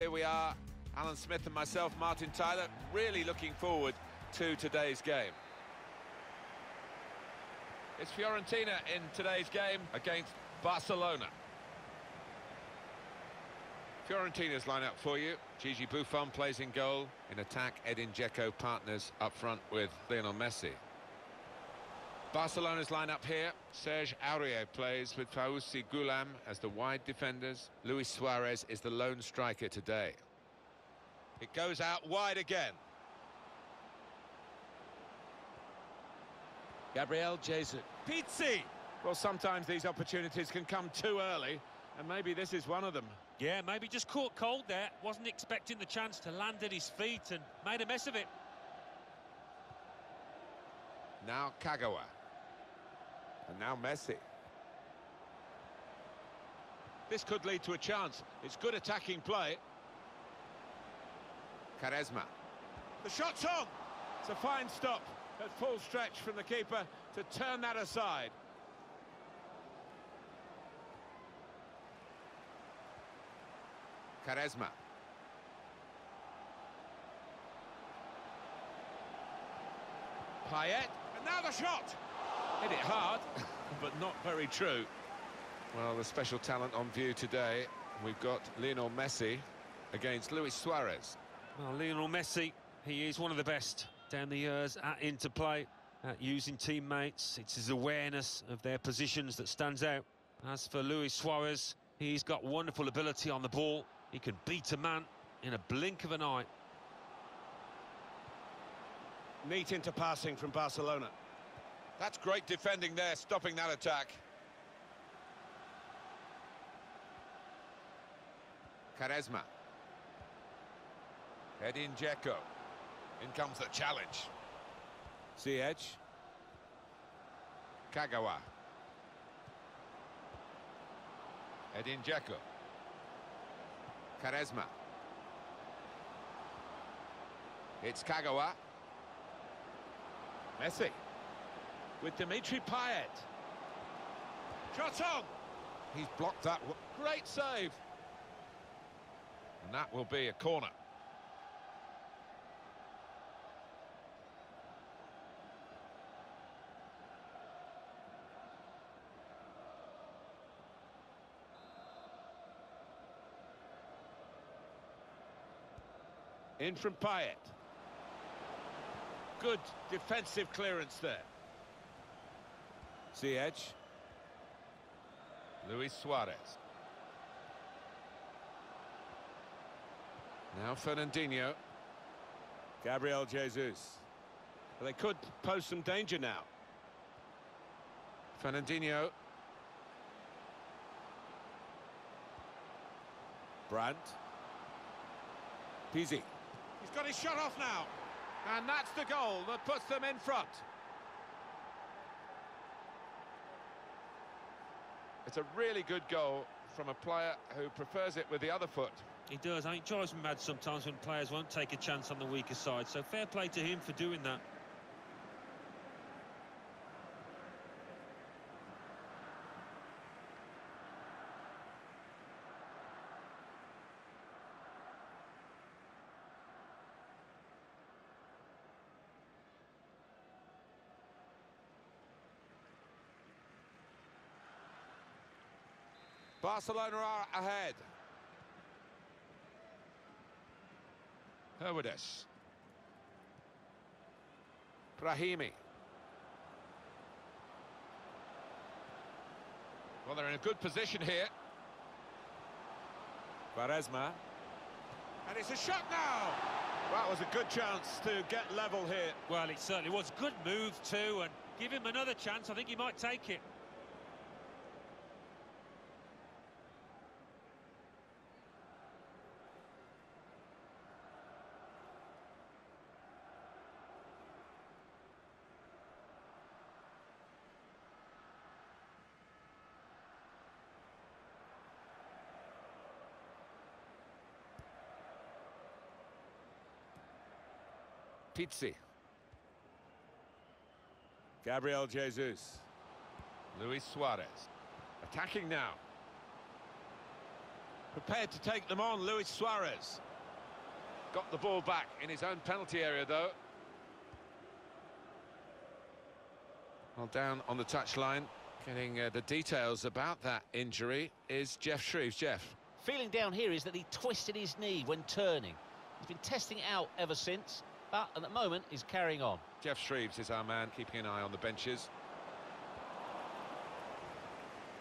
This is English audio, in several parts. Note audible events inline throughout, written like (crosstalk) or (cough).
Here we are, Alan Smith and myself, Martin Tyler, really looking forward to today's game. It's Fiorentina in today's game against Barcelona. Fiorentina's lineup for you. Gigi Buffon plays in goal. In attack, Edin Dzeko partners up front with Lionel Messi. Barcelona's lineup here. Serge Aurier plays with Faouzi Ghoulam as the wide defenders. Luis Suarez is the lone striker today. It goes out wide again. Gabriel Jesus. Pizzi! Well, sometimes these opportunities can come too early, and maybe this is one of them. Yeah, maybe just caught cold there. Wasn't expecting the chance to land at his feet and made a mess of it. Now Kagawa. And now Messi. This could lead to a chance. It's good attacking play. Quaresma. The shot's on! It's a fine stop at full stretch from the keeper to turn that aside. Quaresma. Payet, and now the shot! Hit it hard, (laughs) but not very true. Well, the special talent on view today, we've got Lionel Messi against Luis Suarez. Well, Lionel Messi, he is one of the best down the years at interplay, at using teammates. It's his awareness of their positions that stands out. As for Luis Suarez, he's got wonderful ability on the ball. He can beat a man in a blink of an eye. Neat into passing from Barcelona. That's great defending there, stopping that attack. Quaresma. Head in Dzeko. In comes the challenge. Ziyech. Kagawa. Edin Dzeko. Quaresma. It's Kagawa. Messi. With Dimitri Payet. Shot on! He's blocked that. Great save. And that will be a corner. In from Payet. Good defensive clearance there. Ziyech. Luis Suarez. Now Fernandinho. Gabriel Jesus. Well, they could pose some danger now. Fernandinho. Brandt. Pizzi. He's got his shot off now. And that's the goal that puts them in front. It's a really good goal from a player who prefers it with the other foot. He does. I think drives me mad sometimes when players won't take a chance on the weaker side. So fair play to him for doing that. Barcelona are ahead. Herwides. Brahimi. Well, they're in a good position here. Quaresma. And it's a shot now! That was a good chance to get level here. Well, it certainly was. Good move, too, and give him another chance. I think he might take it. Pizzi. Gabriel Jesus. Luis Suarez. Attacking now. Prepared to take them on, Luis Suarez. Got the ball back in his own penalty area, though. Well, down on the touchline, getting uh, the details about that injury is Jeff Shreeves. Jeff. Feeling down here is that he twisted his knee when turning. He's been testing it out ever since, but at the moment he's carrying on. Jeff Shreeves is our man, keeping an eye on the benches.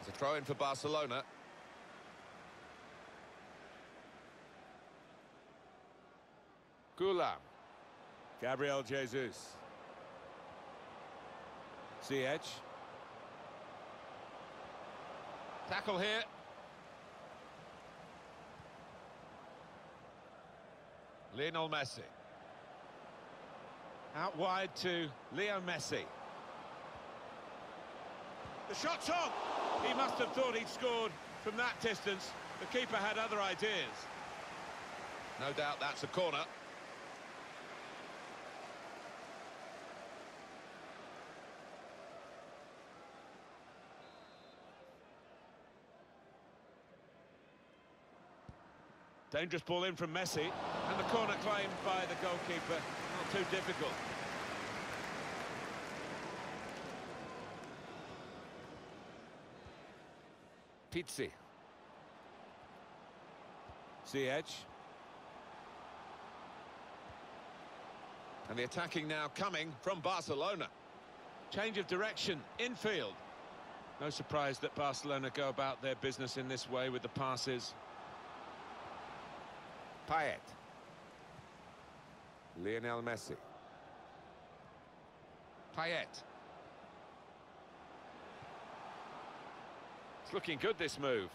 It's a throw in for Barcelona. Ghoulam. Gabriel Jesus. Ziyech. Tackle here. Lionel Messi. Out wide to Leo Messi. The shot's on! He must have thought he'd scored from that distance. The keeper had other ideas. No doubt that's a corner. Dangerous ball in from Messi, and the corner claimed by the goalkeeper. Too difficult. Pizzi. Ziyech. And the attacking now coming from Barcelona. Change of direction, infield. No surprise that Barcelona go about their business in this way with the passes. Payet. Lionel Messi. Payet. It's looking good, this move.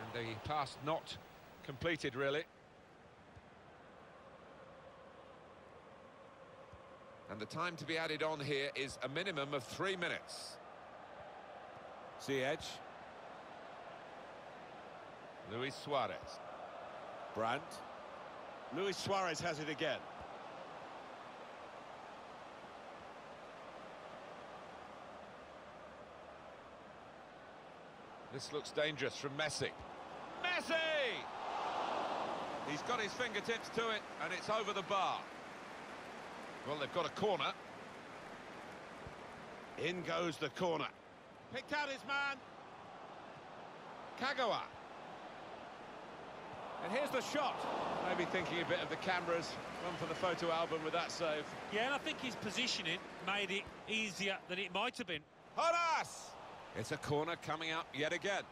And the pass not completed, really. And the time to be added on here is a minimum of three minutes. Ziyech. Luis Suarez. Brandt. Luis Suarez has it again. This looks dangerous from Messi. Messi! He's got his fingertips to it, and it's over the bar. Well, they've got a corner. In goes the corner. Picked out his man. Kagawa. And here's the shot. Maybe thinking a bit of the cameras. Run for the photo album with that save. Yeah, and I think his positioning made it easier than it might have been. Horas! It's a corner coming up yet again.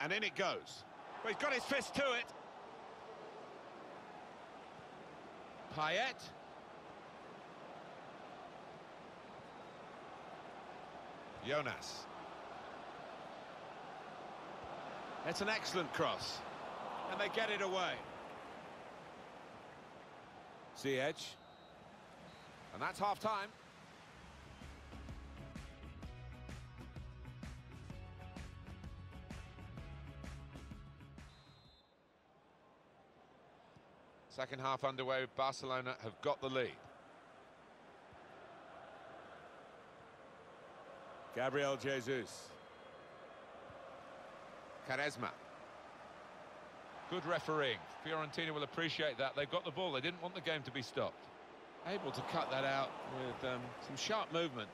And in it goes. Well, he's got his fist to it. Payet. Jonas. It's an excellent cross. And they get it away. Ziyech. And that's half-time. Second half underway, Barcelona have got the lead. Gabriel Jesus. Quaresma. Good refereeing. Fiorentina will appreciate that. They've got the ball. They didn't want the game to be stopped. Able to cut that out with um, some sharp movement.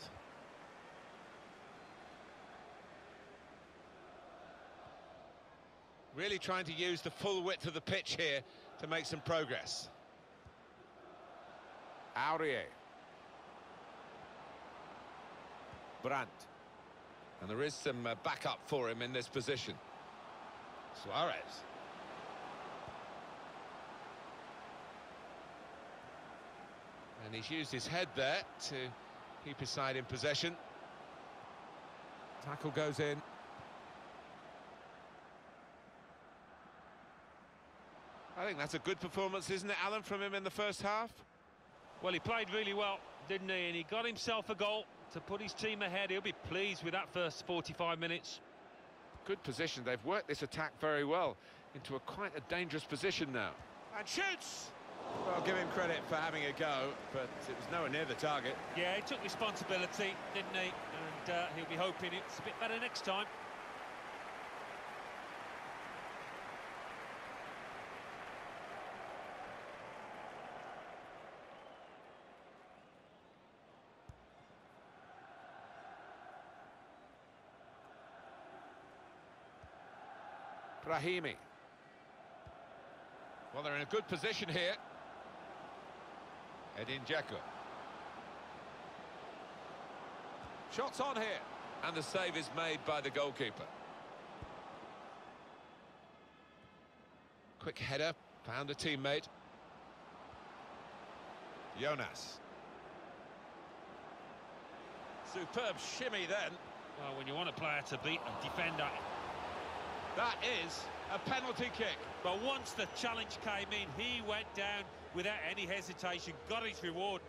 Really trying to use the full width of the pitch here to make some progress. Aurier. Brandt. And there is some uh, backup for him in this position. Suarez. And he's used his head there to keep his side in possession. Tackle goes in. I think that's a good performance, isn't it, Alan, from him in the first half? Well, he played really well, didn't he? And he got himself a goal to put his team ahead. He'll be pleased with that first 45 minutes. Good position. They've worked this attack very well into a quite a dangerous position now. And shoots! Well, give him credit for having a go, but it was nowhere near the target. Yeah, he took responsibility, didn't he? And uh, he'll be hoping it's a bit better next time. Brahimi. Well, they're in a good position here. Edin Dzeko. Shots on here. And the save is made by the goalkeeper. Quick header, found a teammate. Jonas. Superb shimmy then. Well, when you want a player to beat a defender, That is a penalty kick. but once the challenge came in, he went down without any hesitation, got his reward.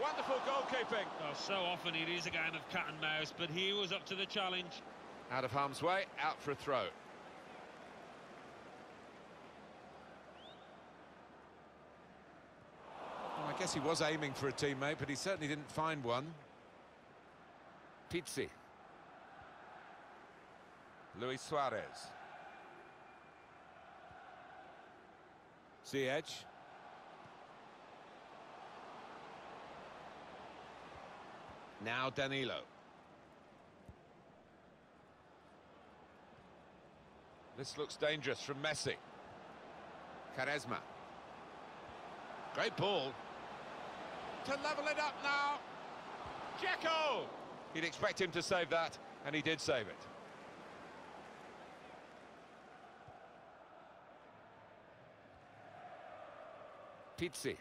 Wonderful goalkeeping. Oh, so often it is a game of cat and mouse, but he was up to the challenge. Out of harm's way, out for a throw. Well, I guess he was aiming for a teammate, but he certainly didn't find one. Pizzi. Luis Suarez. Ziyech. Now Danilo. This looks dangerous from Messi. Quaresma. Great ball. To level it up now. Dzeko! You'd expect him to save that, and he did save it. Pizzi.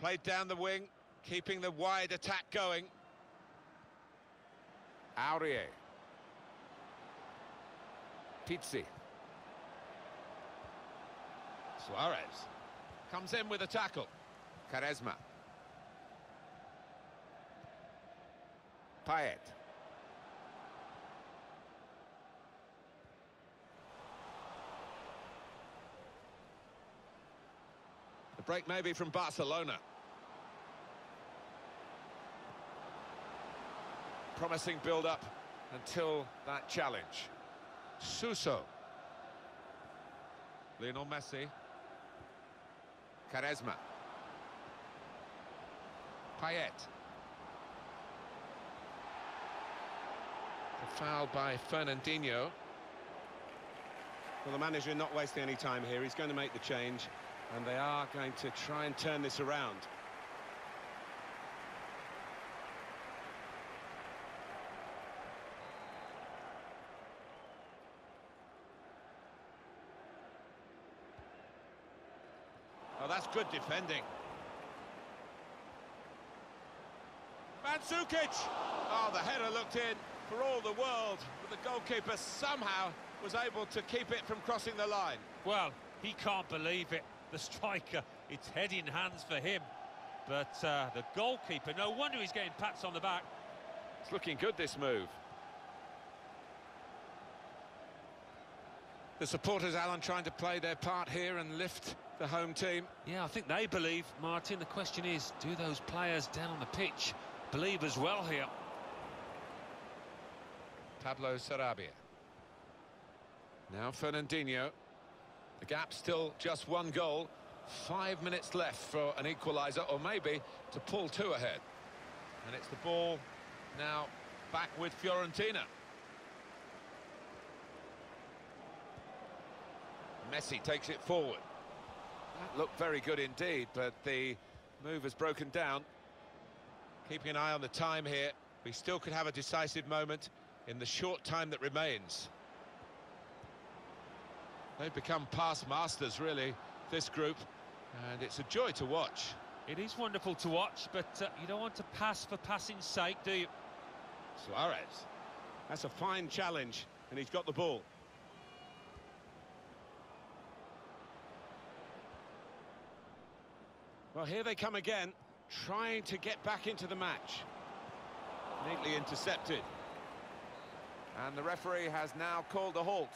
Played down the wing, keeping the wide attack going. Aurier. Pizzi. Suarez comes in with a tackle. Quaresma. Payet. The break maybe from Barcelona. Promising build-up until that challenge. Suso. Lionel Messi. Quaresma. Payet. The foul by Fernandinho. Well, the manager not wasting any time here. He's going to make the change, and they are going to try and turn this around. Oh, that's good defending. Mandzukic! Oh, the header looked in for all the world, but the goalkeeper somehow was able to keep it from crossing the line. Well, he can't believe it. The striker, it's head in hands for him. But uh, the goalkeeper, no wonder he's getting pats on the back. It's looking good, this move. The supporters, Alan, trying to play their part here and lift the home team. Yeah, I think they believe, Martin. The question is, do those players down on the pitch believe as well here? Pablo Sarabia. Now Fernandinho. The gap still just one goal. Five minutes left for an equaliser, or maybe to pull two ahead. And it's the ball now back with Fiorentina. Messi takes it forward. That looked very good indeed, but the move has broken down. Keeping an eye on the time here. We still could have a decisive moment in the short time that remains. They've become past masters, really, this group, and it's a joy to watch. It is wonderful to watch, but uh, you don't want to pass for passing's sake, do you? Suarez. That's a fine challenge, and he's got the ball. Well, here they come again, trying to get back into the match. Neatly intercepted. And the referee has now called a halt.